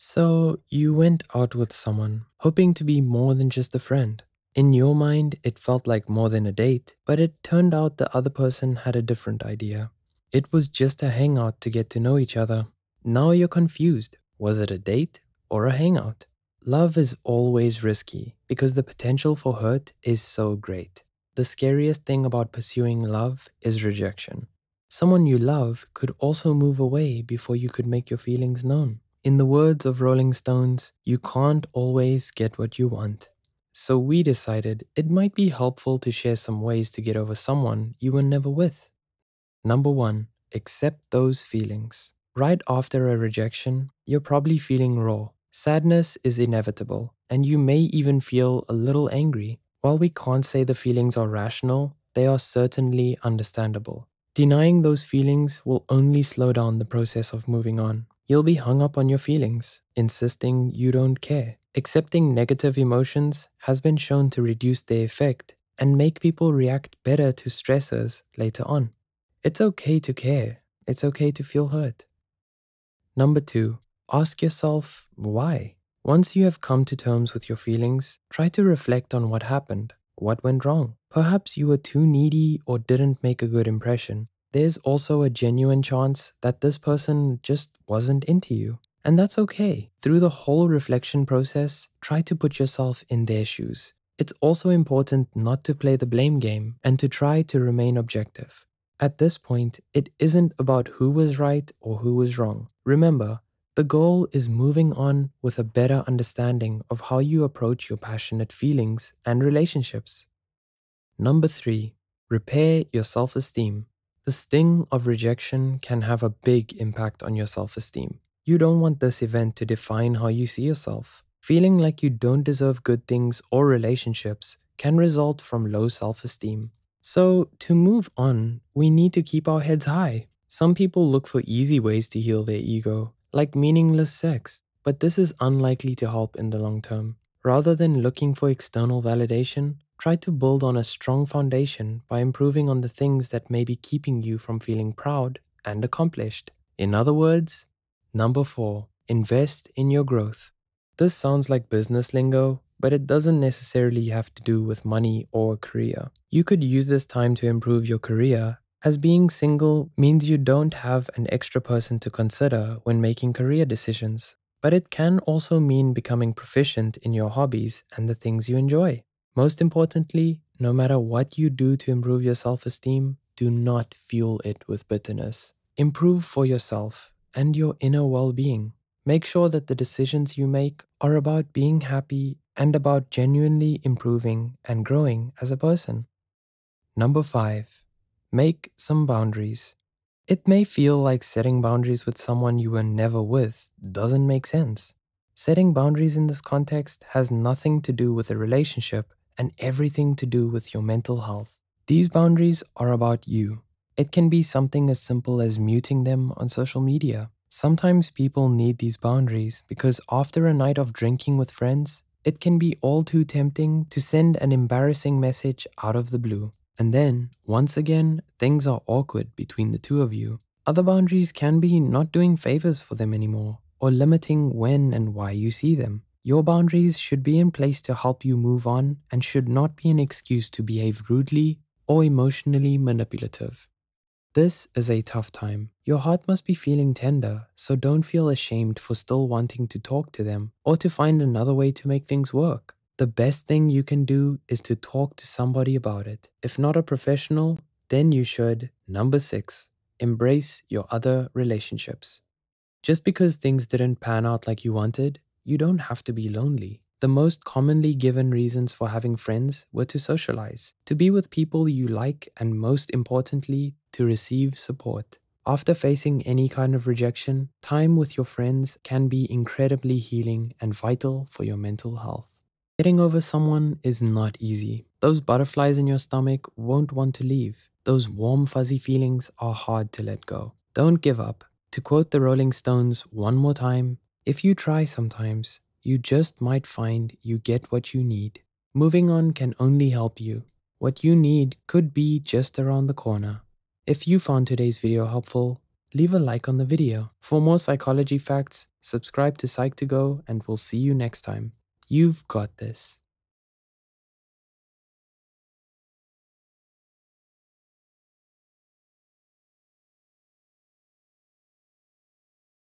So, you went out with someone, hoping to be more than just a friend. In your mind, it felt like more than a date, but it turned out the other person had a different idea. It was just a hangout to get to know each other. Now you're confused. Was it a date or a hangout? Love is always risky because the potential for hurt is so great. The scariest thing about pursuing love is rejection. Someone you love could also move away before you could make your feelings known. In the words of Rolling Stones, you can't always get what you want. So we decided it might be helpful to share some ways to get over someone you were never with. Number one, accept those feelings. Right after a rejection, you're probably feeling raw. Sadness is inevitable, and you may even feel a little angry. While we can't say the feelings are rational, they are certainly understandable. Denying those feelings will only slow down the process of moving on. You'll be hung up on your feelings, insisting you don't care. Accepting negative emotions has been shown to reduce their effect and make people react better to stressors later on. It's okay to care. It's okay to feel hurt. Number two, ask yourself why. Once you have come to terms with your feelings, try to reflect on what happened. What went wrong? Perhaps you were too needy or didn't make a good impression. There's also a genuine chance that this person just wasn't into you. And that's okay. Through the whole reflection process, try to put yourself in their shoes. It's also important not to play the blame game and to try to remain objective. At this point, it isn't about who was right or who was wrong. Remember, the goal is moving on with a better understanding of how you approach your passionate feelings and relationships. Number three, repair your self esteem. The sting of rejection can have a big impact on your self esteem. You don't want this event to define how you see yourself. Feeling like you don't deserve good things or relationships can result from low self esteem. So, to move on, we need to keep our heads high. Some people look for easy ways to heal their ego, like meaningless sex, but this is unlikely to help in the long term. Rather than looking for external validation, try to build on a strong foundation by improving on the things that may be keeping you from feeling proud and accomplished. In other words, number four, invest in your growth. This sounds like business lingo, but it doesn't necessarily have to do with money or career. You could use this time to improve your career as being single means you don't have an extra person to consider when making career decisions, but it can also mean becoming proficient in your hobbies and the things you enjoy. Most importantly, no matter what you do to improve your self esteem, do not fuel it with bitterness. Improve for yourself and your inner well being. Make sure that the decisions you make are about being happy and about genuinely improving and growing as a person. Number five, Make some boundaries. It may feel like setting boundaries with someone you were never with doesn't make sense. Setting boundaries in this context has nothing to do with a relationship and everything to do with your mental health. These boundaries are about you. It can be something as simple as muting them on social media. Sometimes people need these boundaries because after a night of drinking with friends, it can be all too tempting to send an embarrassing message out of the blue. And then, once again, things are awkward between the two of you. Other boundaries can be not doing favors for them anymore, or limiting when and why you see them. Your boundaries should be in place to help you move on and should not be an excuse to behave rudely or emotionally manipulative. This is a tough time. Your heart must be feeling tender, so don't feel ashamed for still wanting to talk to them or to find another way to make things work. The best thing you can do is to talk to somebody about it. If not a professional, then you should, number six, embrace your other relationships. Just because things didn't pan out like you wanted, you don't have to be lonely. The most commonly given reasons for having friends were to socialize, to be with people you like, and most importantly, to receive support. After facing any kind of rejection, time with your friends can be incredibly healing and vital for your mental health. Getting over someone is not easy. Those butterflies in your stomach won't want to leave. Those warm, fuzzy feelings are hard to let go. Don't give up. To quote the Rolling Stones one more time, if you try sometimes, you just might find you get what you need. Moving on can only help you. What you need could be just around the corner. If you found today's video helpful, leave a like on the video. For more psychology facts, subscribe to Psych2Go and we'll see you next time. You've got this.